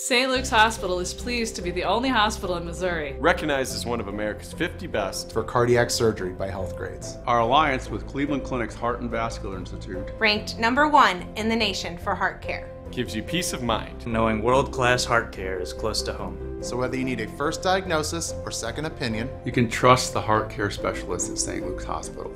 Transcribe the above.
St. Luke's Hospital is pleased to be the only hospital in Missouri recognized as one of America's 50 best for cardiac surgery by Healthgrades. Our alliance with Cleveland Clinic's Heart and Vascular Institute, ranked number one in the nation for heart care, gives you peace of mind knowing world class heart care is close to home. So, whether you need a first diagnosis or second opinion, you can trust the heart care specialists at St. Luke's Hospital.